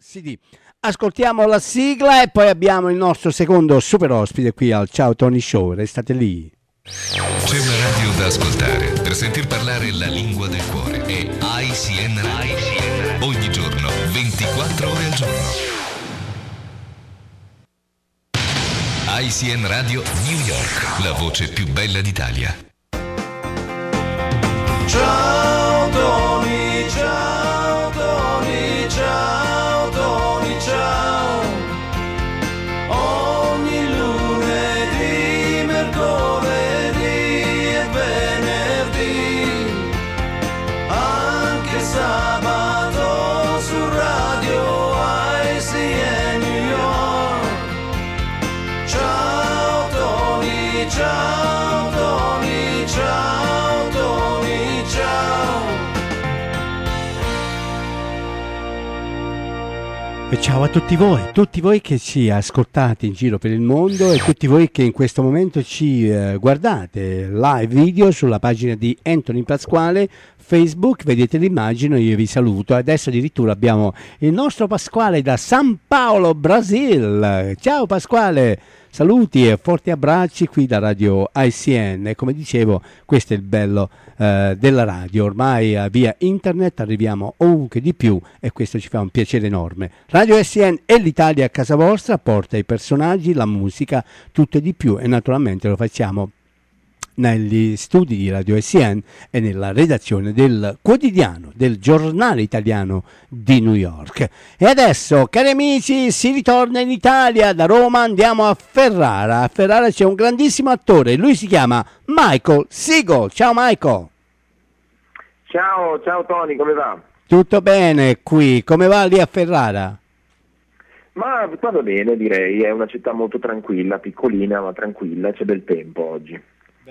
CD. Ascoltiamo la sigla e poi abbiamo il nostro secondo super ospite qui al Ciao Tony Show. Restate lì. C'è una radio da ascoltare per sentir parlare la lingua del cuore. È ICN Radio. Ogni giorno, 24 ore al giorno. ICN Radio New York, la voce più bella d'Italia. Ciao E ciao a tutti voi, tutti voi che ci ascoltate in giro per il mondo e tutti voi che in questo momento ci eh, guardate live video sulla pagina di Anthony Pasquale Facebook, vedete l'immagine, io vi saluto. Adesso addirittura abbiamo il nostro Pasquale da San Paolo, Brasil. Ciao Pasquale, saluti e forti abbracci qui da Radio ICN. E come dicevo, questo è il bello eh, della radio. Ormai eh, via internet arriviamo ovunque di più e questo ci fa un piacere enorme. Radio ICN è l'Italia a casa vostra, porta i personaggi, la musica, tutto e di più e naturalmente lo facciamo negli studi di Radio SN e nella redazione del quotidiano, del giornale italiano di New York. E adesso, cari amici, si ritorna in Italia, da Roma andiamo a Ferrara. A Ferrara c'è un grandissimo attore, lui si chiama Michael Siegel. Ciao Michael. Ciao, ciao Tony, come va? Tutto bene qui, come va lì a Ferrara? Ma va bene direi, è una città molto tranquilla, piccolina ma tranquilla, c'è bel tempo oggi.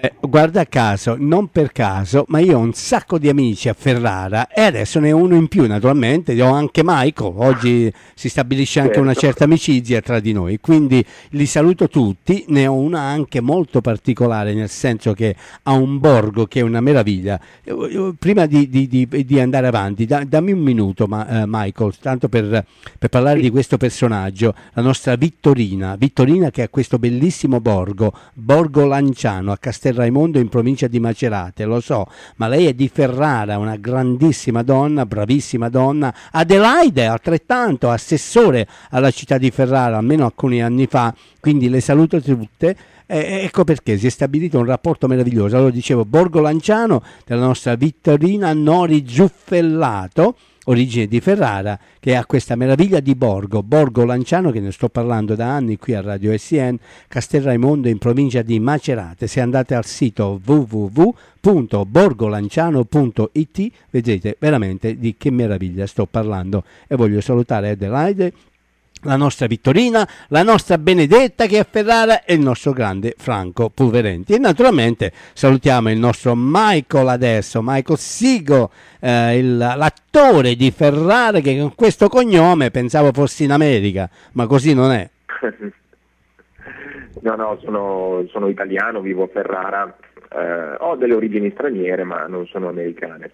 Eh, guarda caso, non per caso, ma io ho un sacco di amici a Ferrara e adesso ne ho uno in più, naturalmente. Ho anche Michael. Oggi si stabilisce anche una Certo. certa amicizia tra di noi. Quindi li saluto tutti. Ne ho una anche molto particolare, nel senso che ha un borgo che è una meraviglia. Eh, eh, Prima di, di- di- di andare avanti, da- dammi un minuto, ma, eh, Michael, tanto per, per parlare di questo personaggio, la nostra Vittorina. Vittorina che ha questo bellissimo borgo, Borgo Lanciano a Castelraimondo in provincia di Macerate, lo so, ma lei è di Ferrara, una grandissima donna, bravissima donna. Adelaide, altrettanto, assessore alla città di Ferrara, almeno alcuni anni fa, quindi le saluto tutte. E ecco perché si è stabilito un rapporto meraviglioso. Allora dicevo, Borgo Lanciano della nostra Vittorina Nori Giuffellato, origine di Ferrara, che ha questa meraviglia di borgo, Borgo Lanciano, che ne sto parlando da anni qui a Radio SN, Castelraimondo in provincia di Macerate. Se andate al sito www.borgolanciano.it vedrete veramente di che meraviglia sto parlando e voglio salutare Adelaide la nostra Vittorina, la nostra Benedetta che è a Ferrara e il nostro grande Franco Pulverenti. E naturalmente salutiamo il nostro Michael adesso, Michael Sigo, eh, il- l'attore di Ferrara che con questo cognome pensavo fosse in America, ma così non è. No, no, sono, sono italiano, vivo a Ferrara, eh, ho delle origini straniere ma non sono americane.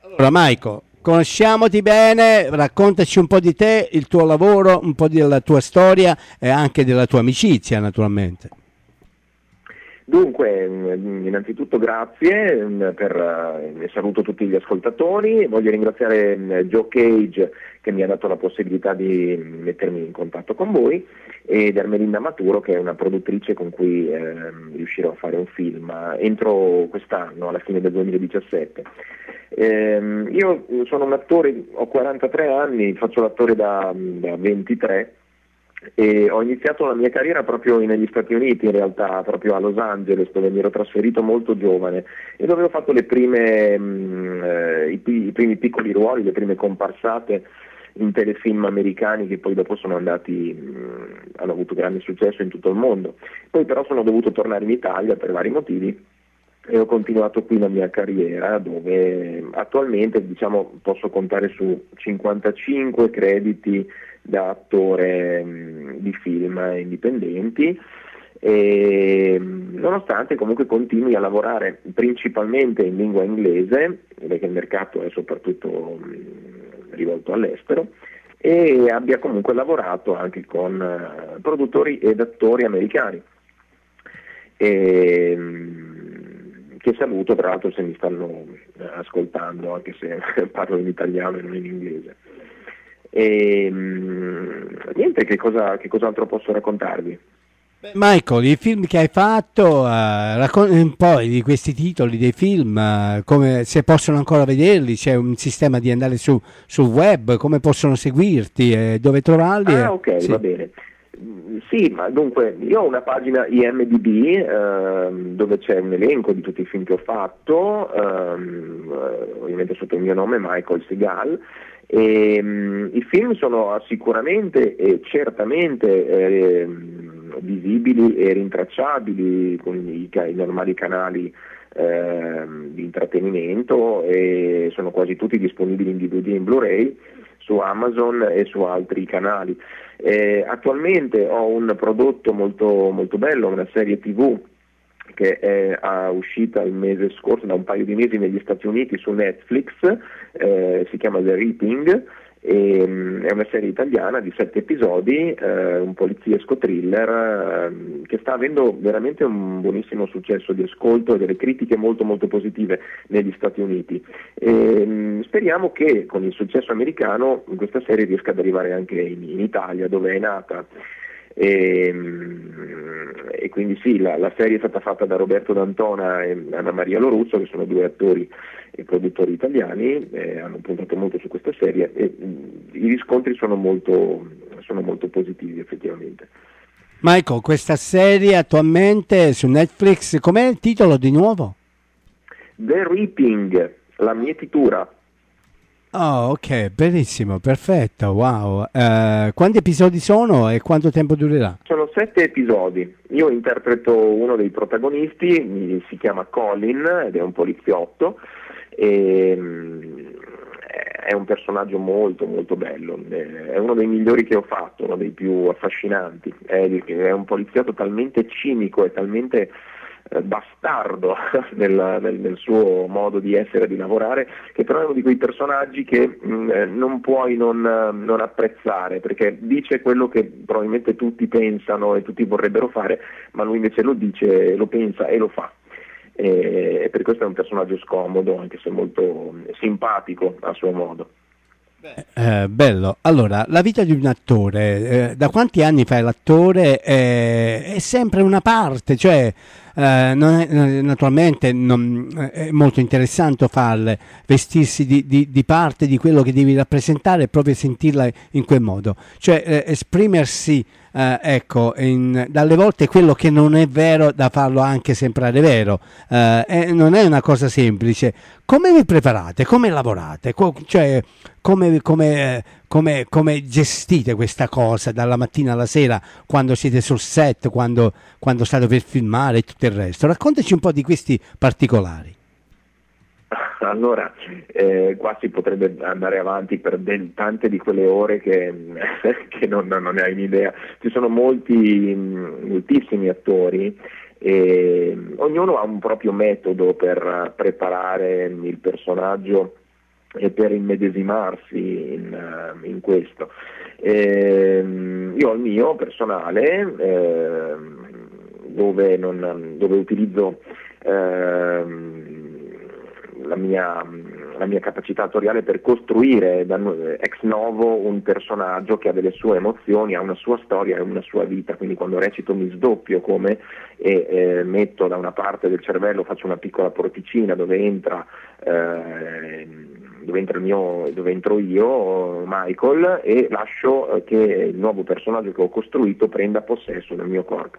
Allora Michael, conosciamoti bene, raccontaci un po' di te, il tuo lavoro, un po' della tua storia e anche della tua amicizia naturalmente. Dunque, mm, innanzitutto grazie mm, per, eh, saluto tutti gli ascoltatori, voglio ringraziare mm, Joe Cage che mi ha dato la possibilità di mettermi in contatto con voi ed Ermelinda Maturo che è una produttrice con cui ehm, riuscirò a fare un film eh, entro quest'anno, alla fine del 2017. Ehm, io sono un attore, ho 43 anni, faccio l'attore da, da 23 e ho iniziato la mia carriera proprio negli Stati Uniti in realtà, proprio a Los Angeles dove mi ero trasferito molto giovane e dove ho fatto prime, mh, eh, i, i primi piccoli ruoli, le prime comparsate in telefilm americani che poi dopo sono andati, mh, hanno avuto grande successo in tutto il mondo. Poi però sono dovuto tornare in Italia per vari motivi e ho continuato qui la mia carriera dove attualmente diciamo, posso contare su 55 crediti da attore mh, di film indipendenti e nonostante comunque continui a lavorare principalmente in lingua inglese perché il mercato è soprattutto rivolto all'estero e abbia comunque lavorato anche con eh, produttori ed attori americani. E, mm, che saluto tra l'altro se mi stanno eh, ascoltando, anche se parlo in italiano e non in inglese. E, mm, niente, che, cosa, che cos'altro posso raccontarvi? Michael, i film che hai fatto, eh, racconti un po' di questi titoli dei film, eh, come, se possono ancora vederli, c'è un sistema di andare su, sul web, come possono seguirti, eh, dove trovarli? Ah, ok, Sì. va bene. Mm, Sì, ma dunque io ho una pagina IMDB ehm, dove c'è un elenco di tutti i film che ho fatto, ehm, eh, ovviamente sotto il mio nome Michael Segal. E, mm, I film sono sicuramente e certamente ehm, visibili e rintracciabili con i, i normali canali ehm, di intrattenimento e sono quasi tutti disponibili in DVD e in Blu-ray su Amazon e su altri canali. Eh, attualmente ho un prodotto molto, molto bello, una serie TV che è uscita il mese scorso, da un paio di mesi negli Stati Uniti su Netflix, eh, si chiama The Reaping, e, mm, è una serie italiana di sette episodi, eh, un poliziesco thriller ehm, che sta avendo veramente un buonissimo successo di ascolto e delle critiche molto molto positive negli Stati Uniti. E, mm, speriamo che con il successo americano questa serie riesca ad arrivare anche in, in Italia dove è nata. E, mm, e quindi sì, la, la serie è stata fatta da Roberto D'Antona e Anna Maria Lorusso, che sono due attori e produttori italiani, eh, hanno puntato molto su questa serie e mm, i riscontri sono molto, sono molto positivi effettivamente. Michael, questa serie attualmente su Netflix, com'è il titolo di nuovo? The Reaping, la mietitura, Oh, ok, benissimo, perfetto, wow. Eh, quanti episodi sono e quanto tempo durerà? Sono sette episodi, io interpreto uno dei protagonisti, si chiama Colin ed è un poliziotto e mm, è un personaggio molto molto bello, eh, è uno dei migliori che ho fatto, uno dei più affascinanti, è, è un poliziotto talmente cinico e talmente bastardo nel, nel- nel suo modo di essere e di lavorare, che però è uno di quei personaggi che mh, eh, non puoi non, eh, non apprezzare, perché dice quello che probabilmente tutti pensano e tutti vorrebbero fare, ma lui invece lo dice, lo pensa e lo fa. E per questo è un personaggio scomodo, anche se molto simpatico a suo modo. Eh, bello. Allora, la vita di un attore, eh, da quanti anni fai l'attore? Eh, è sempre una parte, cioè eh, non è- eh, naturalmente non- eh, è molto interessante farle, vestirsi di, di- di parte di quello che devi rappresentare e proprio sentirla in quel modo, cioè eh, esprimersi, eh, ecco, in- dalle volte quello che non è vero da farlo anche sembrare vero, Eh, non è una cosa semplice. Come vi preparate? Come lavorate? Co- cioè, come, come, eh, come- come gestite questa cosa dalla mattina alla sera quando siete sul set, quando, quando state per filmare e tutto il resto? Raccontaci un po' di questi particolari. Allora, eh, qua si potrebbe andare avanti per del- tante di quelle ore che, che non, non ne hai un'idea. Ci sono molti, moltissimi attori e ognuno ha un proprio metodo per eh, preparare il personaggio e per immedesimarsi in, eh, in questo. Ehm, io ho il mio personale ehm, dove, non- dove utilizzo ehm, la mia, la mia capacità attoriale per costruire da ex novo un personaggio che ha delle sue emozioni, ha una sua storia e una sua vita, quindi quando recito mi sdoppio come e eh, metto da una parte del cervello, faccio una piccola porticina dove entra, eh, dove entra il mio, dove entro io, Michael, e lascio eh, che il nuovo personaggio che ho costruito prenda possesso del mio corpo.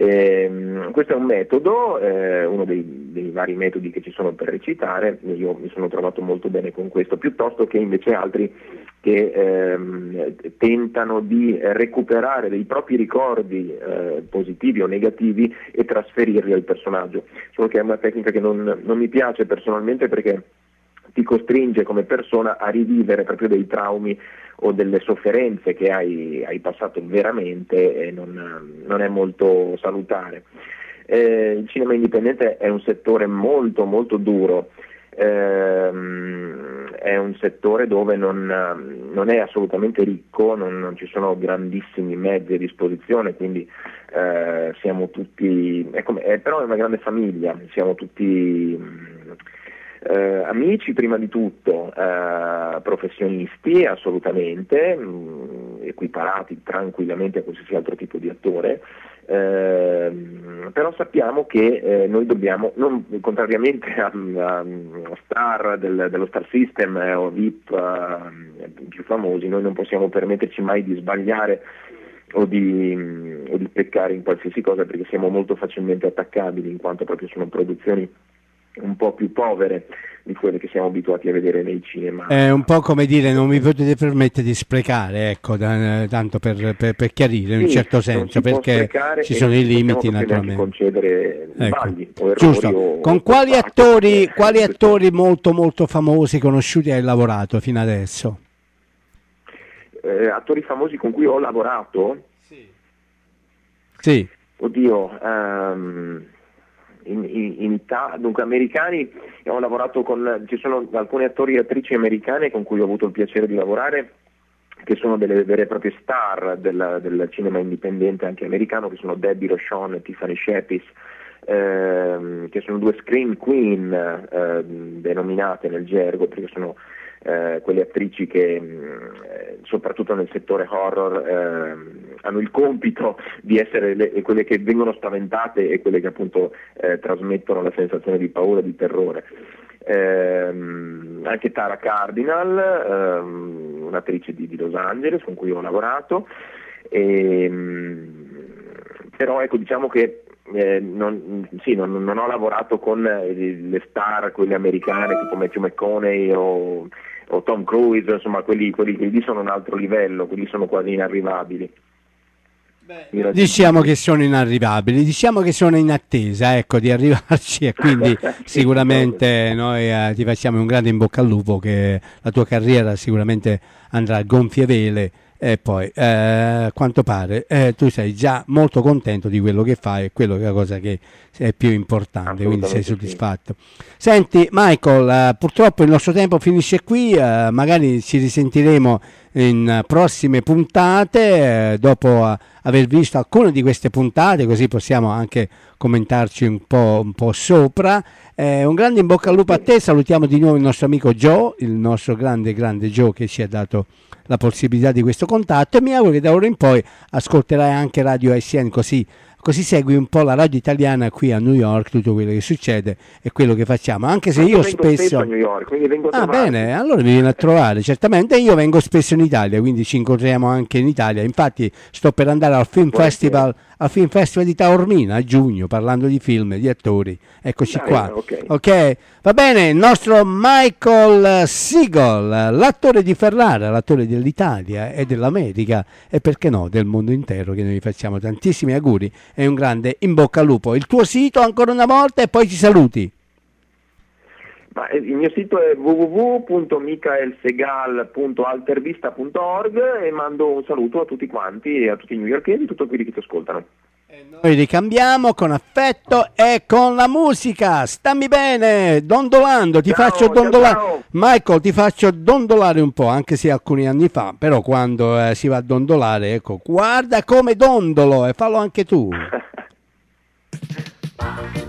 Ehm, questo è un metodo, eh, uno dei, dei vari metodi che ci sono per recitare, io mi sono trovato molto bene con questo, piuttosto che invece altri che ehm, tentano di recuperare dei propri ricordi eh, positivi o negativi e trasferirli al personaggio. Solo che è una tecnica che non, non mi piace personalmente perché ti costringe come persona a rivivere proprio dei traumi o delle sofferenze che hai, hai passato veramente e non, non è molto salutare. Eh, il cinema indipendente è un settore molto molto duro, ehm, è un settore dove non, non è assolutamente ricco, non, non, ci sono grandissimi mezzi a disposizione, quindi eh, siamo tutti, è come, è, però è una grande famiglia, siamo tutti eh, amici prima di tutto, eh, professionisti assolutamente, mh, mm, equiparati tranquillamente a qualsiasi altro tipo di attore, eh, però sappiamo che eh, noi dobbiamo, non, contrariamente a, a, a star del, dello Star System eh, o VIP eh, più famosi, noi non possiamo permetterci mai di sbagliare o di, o di peccare in qualsiasi cosa perché siamo molto facilmente attaccabili in quanto proprio sono produzioni un po' più povere di quelle che siamo abituati a vedere nei cinema. È un po' come dire non mi potete permettere di sprecare, ecco, da, tanto per, per, per, chiarire in un certo senso, perché ci sono i limiti naturalmente. concedere ecco. sbagli Giusto. O, Con o quali, attori, quali attori molto molto famosi, conosciuti hai lavorato fino adesso? Eh, attori famosi con cui ho lavorato? Sì. sì. Oddio, um, in, in, in Italia, dunque americani, ho lavorato con, ci sono alcuni attori e attrici americane con cui ho avuto il piacere di lavorare che sono delle vere e proprie star del, del cinema indipendente anche americano, che sono Debbie Rochon e Tiffany Shepis, ehm, che sono due screen queen eh, denominate nel gergo, perché sono eh, quelle attrici che mm, soprattutto nel settore horror eh, hanno il compito di essere le, quelle che vengono spaventate e quelle che appunto eh, trasmettono la sensazione di paura e di terrore. Ehm, anche Tara Cardinal, ehm, un'attrice di, di, Los Angeles con cui ho lavorato, e, ehm, però ecco diciamo che eh, non, sì, non, non, ho lavorato con eh, le star, quelle americane tipo Matthew McConaughey o, o Tom Cruise, insomma quelli, quelli, quelli sono un altro livello, quelli sono quasi inarrivabili. Beh, diciamo che sono inarrivabili, diciamo che sono in attesa ecco, di arrivarci e quindi sicuramente noi eh, ti facciamo un grande in bocca al lupo che la tua carriera sicuramente andrà a gonfie vele e poi eh, a quanto pare eh, tu sei già molto contento di quello che fai e quello che è la cosa che è più importante quindi sei soddisfatto sì. senti Michael eh, purtroppo il nostro tempo finisce qui eh, magari ci risentiremo in prossime puntate eh, dopo aver visto alcune di queste puntate così possiamo anche commentarci un po', un po sopra. Eh, un grande in bocca al lupo a te salutiamo di nuovo il nostro amico Joe il nostro grande grande Joe che ci ha dato la possibilità di questo contatto e mi auguro che da ora in poi ascolterai anche Radio ICN così così segui un po' la radio italiana qui a New York, tutto quello che succede e quello che facciamo. Anche se io spesso. spesso a New York, quindi vengo a Ah, bene, allora mi viene a trovare. Certamente io vengo spesso in Italia, quindi ci incontriamo anche in Italia. Infatti, sto per andare al Film Festival al Film Festival di Taormina a giugno parlando di film e di attori. Eccoci Dai, qua. Okay. ok, va bene. Il nostro Michael Siegel, l'attore di Ferrara, l'attore dell'Italia e dell'America e perché no del mondo intero, che noi facciamo tantissimi auguri e un grande in bocca al lupo. Il tuo sito ancora una volta e poi ci saluti. Ma il mio sito è www.michaelsegal.altervista.org e mando un saluto a tutti quanti e a tutti i newyorkesi e a tutti quelli che ti ascoltano. Noi ricambiamo con affetto e con la musica. Stammi bene, dondolando, ti ciao, faccio dondolare. Ciao, ciao. Michael, ti faccio dondolare un po', anche se alcuni anni fa, però quando eh, si va a dondolare, ecco, guarda come dondolo e fallo anche tu.